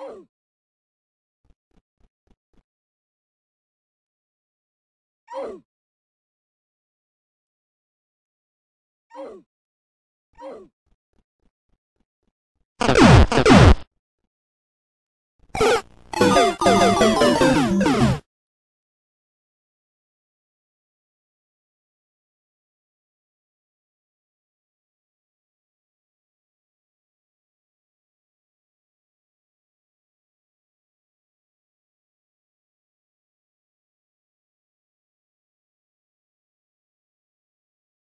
Oh.